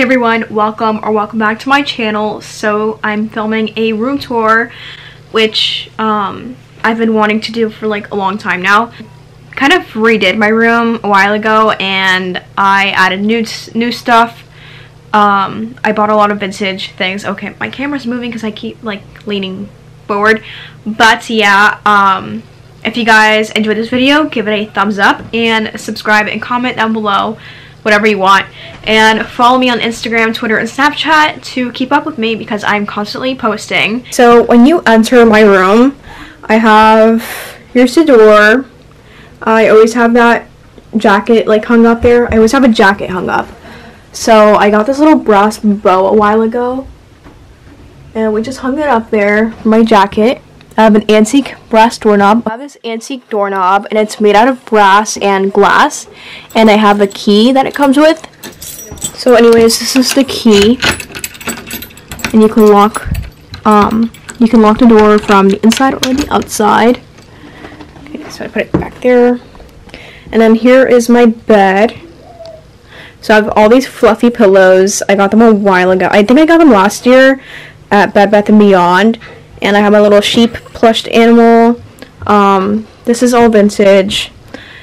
everyone, welcome or welcome back to my channel. So I'm filming a room tour, which um, I've been wanting to do for like a long time now. Kind of redid my room a while ago and I added new, new stuff. Um, I bought a lot of vintage things. Okay, my camera's moving because I keep like leaning forward. But yeah, um, if you guys enjoyed this video, give it a thumbs up and subscribe and comment down below whatever you want. And follow me on Instagram, Twitter, and Snapchat to keep up with me because I'm constantly posting. So when you enter my room, I have, here's the door. I always have that jacket like hung up there. I always have a jacket hung up. So I got this little brass bow a while ago. And we just hung it up there for my jacket. I have an antique brass doorknob. I have this antique doorknob and it's made out of brass and glass. And I have a key that it comes with. So anyways, this is the key. And you can lock um you can lock the door from the inside or the outside. Okay, so I put it back there. And then here is my bed. So I have all these fluffy pillows. I got them a while ago. I think I got them last year at Bed Bath & Beyond and I have my little sheep plushed animal. Um, this is all vintage.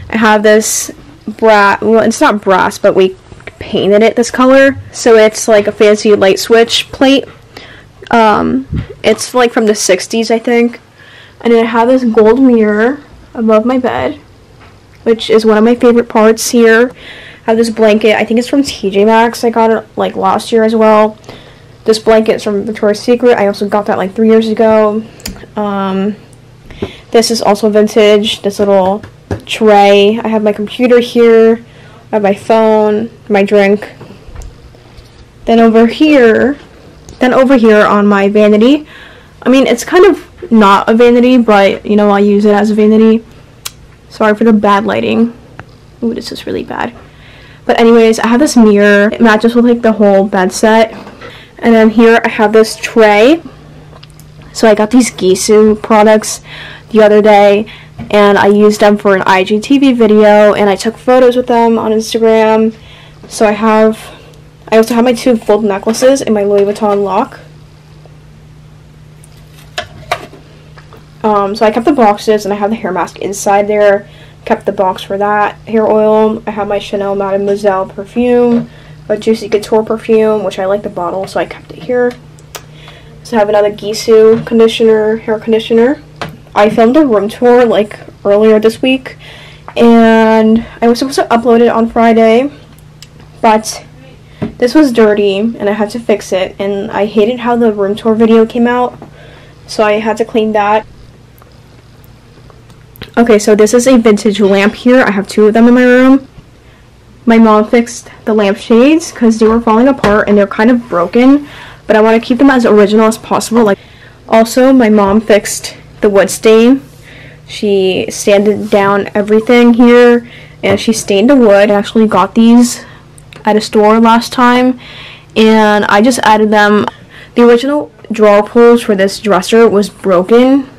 I have this brass, well it's not brass, but we painted it this color. So it's like a fancy light switch plate. Um, it's like from the 60s, I think. And then I have this gold mirror above my bed, which is one of my favorite parts here. I have this blanket, I think it's from TJ Maxx. I got it like last year as well. This blanket is from Victoria's Secret. I also got that like three years ago. Um, this is also vintage. This little tray. I have my computer here. I have my phone, my drink. Then over here, then over here on my vanity. I mean, it's kind of not a vanity, but you know, I use it as a vanity. Sorry for the bad lighting. Ooh, this is really bad. But anyways, I have this mirror. It matches with like the whole bed set. And then here I have this tray. So I got these Gisou products the other day and I used them for an IGTV video and I took photos with them on Instagram. So I have, I also have my two gold necklaces in my Louis Vuitton lock. Um, so I kept the boxes and I have the hair mask inside there. Kept the box for that. Hair oil. I have my Chanel Mademoiselle perfume a Juicy Couture perfume, which I like the bottle, so I kept it here. So I have another Gisou conditioner, hair conditioner. I filmed a room tour like earlier this week, and I was supposed to upload it on Friday, but this was dirty, and I had to fix it, and I hated how the room tour video came out, so I had to clean that. Okay, so this is a vintage lamp here. I have two of them in my room my mom fixed the lampshades because they were falling apart and they're kind of broken but I want to keep them as original as possible like also my mom fixed the wood stain. She sanded down everything here and she stained the wood. I actually got these at a store last time and I just added them. The original drawer pulls for this dresser was broken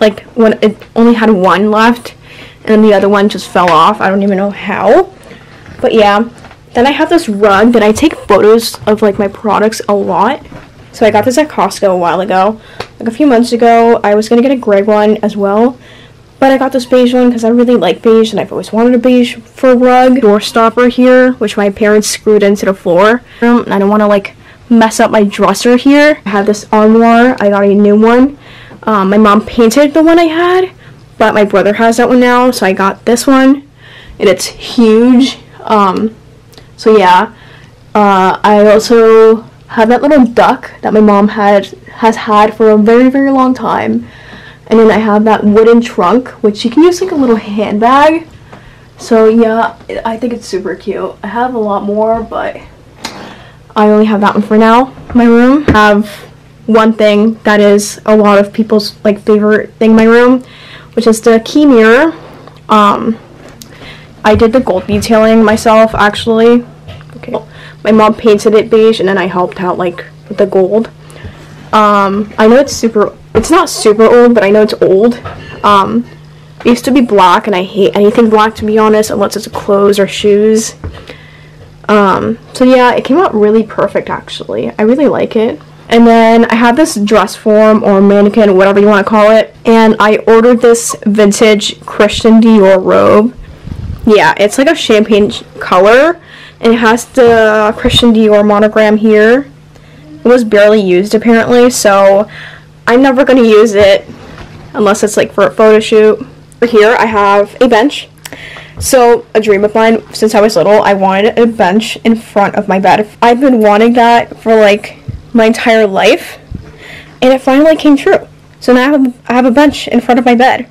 like when it only had one left and the other one just fell off. I don't even know how but yeah, then I have this rug that I take photos of like my products a lot. So I got this at Costco a while ago. Like a few months ago, I was going to get a gray one as well. But I got this beige one because I really like beige and I've always wanted a beige for rug. Door stopper here, which my parents screwed into the floor. Um, I don't want to like mess up my dresser here. I have this armoire. I got a new one. Um, my mom painted the one I had, but my brother has that one now, so I got this one. And it's huge. Um, so yeah, uh, I also have that little duck that my mom had has had for a very very long time, and then I have that wooden trunk which you can use like a little handbag. So yeah, I think it's super cute. I have a lot more, but I only have that one for now. My room I have one thing that is a lot of people's like favorite thing in my room, which is the key mirror. Um, I did the gold detailing myself actually. Okay. My mom painted it beige and then I helped out like with the gold. Um, I know it's super, it's not super old, but I know it's old. Um, it used to be black and I hate anything black to be honest, unless it's clothes or shoes. Um, so yeah, it came out really perfect actually. I really like it. And then I have this dress form or mannequin, whatever you want to call it. And I ordered this vintage Christian Dior robe. Yeah, it's like a champagne color. And it has the Christian Dior monogram here. It was barely used apparently, so I'm never going to use it unless it's like for a photo shoot. Here I have a bench. So, a dream of mine since I was little, I wanted a bench in front of my bed. I've been wanting that for like my entire life, and it finally came true. So now I have, I have a bench in front of my bed,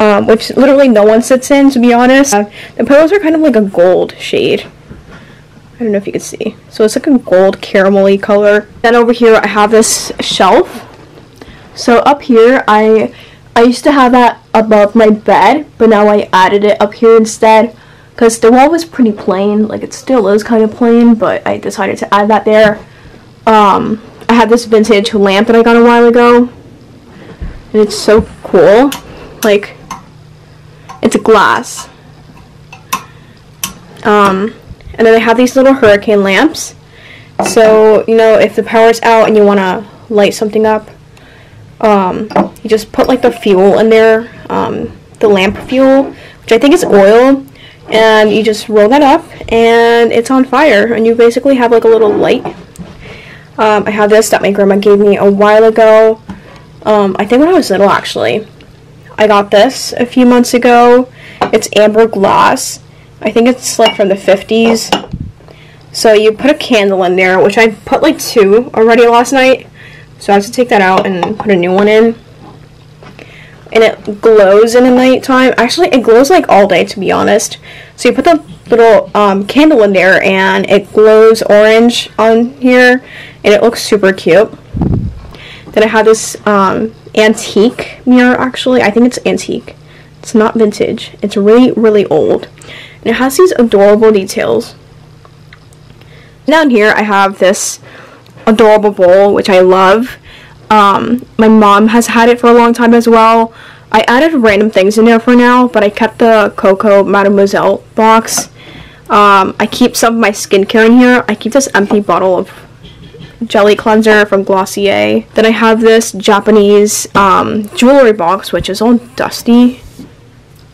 um, which literally no one sits in, to be honest. Uh, the pillows are kind of like a gold shade. I don't know if you can see. So it's like a gold caramelly color. Then over here I have this shelf. So up here I I used to have that above my bed, but now I added it up here instead because the wall was pretty plain. Like it still is kind of plain, but I decided to add that there. Um, I have this vintage lamp that I got a while ago. And it's so cool. Like, it's glass. Um, and then I have these little hurricane lamps. So, you know, if the power's out and you want to light something up, um, you just put like the fuel in there, um, the lamp fuel, which I think is oil, and you just roll that up and it's on fire and you basically have like a little light um, I have this that my grandma gave me a while ago. Um, I think when I was little, actually. I got this a few months ago. It's amber glass. I think it's like from the 50s. So you put a candle in there, which I put like two already last night. So I have to take that out and put a new one in. And it glows in the nighttime. Actually, it glows like all day, to be honest. So you put the little um, candle in there and it glows orange on here and it looks super cute. Then I have this um, antique mirror actually. I think it's antique. It's not vintage. It's really, really old. And it has these adorable details. Down here I have this adorable bowl, which I love. Um, my mom has had it for a long time as well. I added random things in there for now, but I kept the Coco Mademoiselle box. Um, I keep some of my skincare in here. I keep this empty bottle of jelly cleanser from Glossier. Then I have this Japanese um, jewelry box, which is all dusty.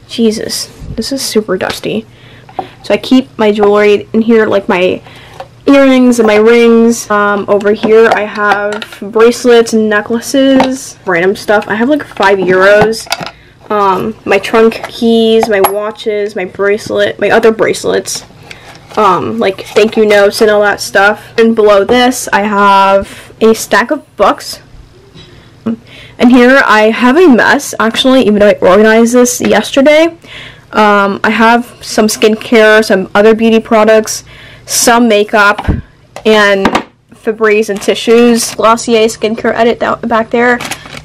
Jesus, this is super dusty. So I keep my jewelry in here, like my earrings and my rings. Um, over here I have bracelets and necklaces, random stuff. I have like five euros. Um, my trunk keys, my watches, my bracelet, my other bracelets um, like thank you notes and all that stuff. And below this, I have a stack of books. And here I have a mess, actually, even though I organized this yesterday. Um, I have some skincare, some other beauty products, some makeup, and Febreze and tissues. Glossier skincare edit back there.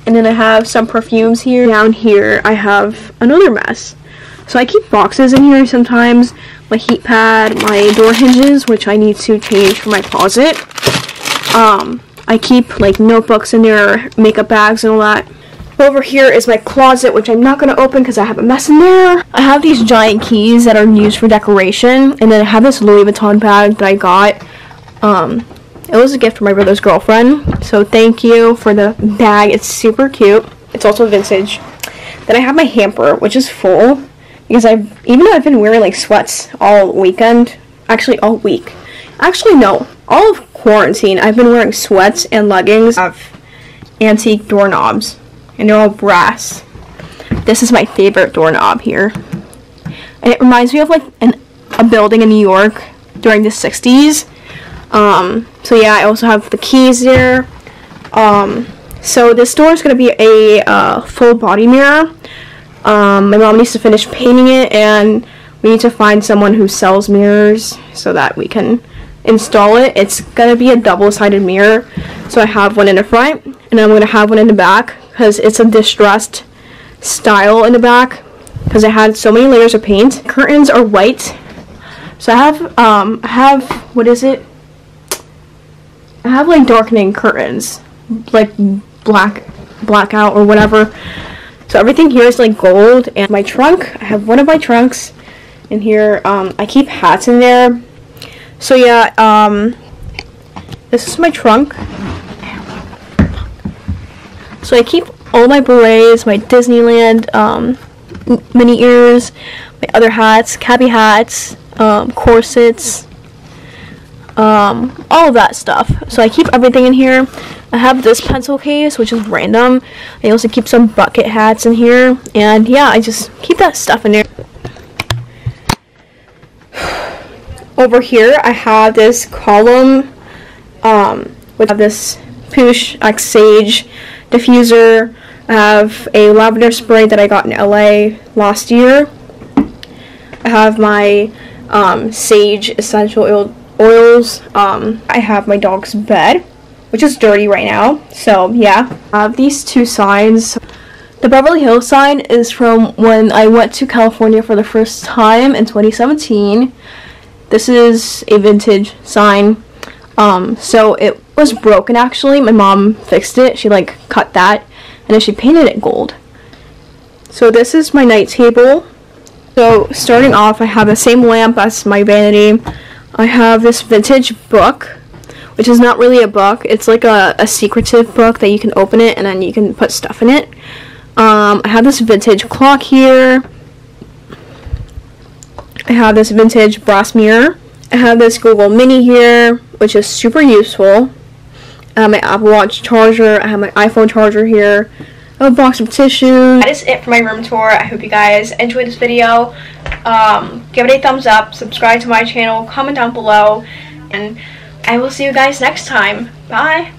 And then I have some perfumes here. Down here, I have another mess. So I keep boxes in here sometimes my heat pad, my door hinges, which I need to change for my closet. Um, I keep like notebooks in there, makeup bags and all that. Over here is my closet, which I'm not going to open because I have a mess in there. I have these giant keys that are used for decoration. And then I have this Louis Vuitton bag that I got. Um, it was a gift from my brother's girlfriend. So thank you for the bag. It's super cute. It's also vintage. Then I have my hamper, which is full because I've even though I've been wearing like sweats all weekend, actually all week. Actually no, all of quarantine I've been wearing sweats and leggings of antique doorknobs and they're all brass. This is my favorite doorknob here. And it reminds me of like an, a building in New York during the 60s. Um, so yeah, I also have the keys there. Um, so this door is going to be a uh, full body mirror. Um, my mom needs to finish painting it and we need to find someone who sells mirrors so that we can install it. It's gonna be a double-sided mirror. So I have one in the front and I'm gonna have one in the back because it's a distressed style in the back because it had so many layers of paint. Curtains are white. So I have, um, I have, what is it? I have like darkening curtains, like black, blackout or whatever. So everything here is like gold. And my trunk, I have one of my trunks in here. Um, I keep hats in there. So yeah, um, this is my trunk. So I keep all my berets, my Disneyland um, mini ears, my other hats, cabbie hats, um, corsets, um, all of that stuff. So I keep everything in here. I have this pencil case, which is random. I also keep some bucket hats in here. And yeah, I just keep that stuff in there. Over here, I have this column, um, which have this Poosh X Sage diffuser. I have a lavender spray that I got in LA last year. I have my um, Sage essential oil oils. Um, I have my dog's bed, which is dirty right now. So yeah, I have these two signs. The Beverly Hills sign is from when I went to California for the first time in 2017. This is a vintage sign. Um, so it was broken actually. My mom fixed it. She like cut that and then she painted it gold. So this is my night table. So starting off I have the same lamp as my vanity. I have this vintage book which is not really a book. It's like a, a secretive book that you can open it and then you can put stuff in it. Um, I have this vintage clock here. I have this vintage brass mirror. I have this Google Mini here, which is super useful. I have my Apple Watch charger. I have my iPhone charger here. A box of tissues. That is it for my room tour. I hope you guys enjoyed this video. Um, give it a thumbs up, subscribe to my channel, comment down below, and I will see you guys next time. Bye!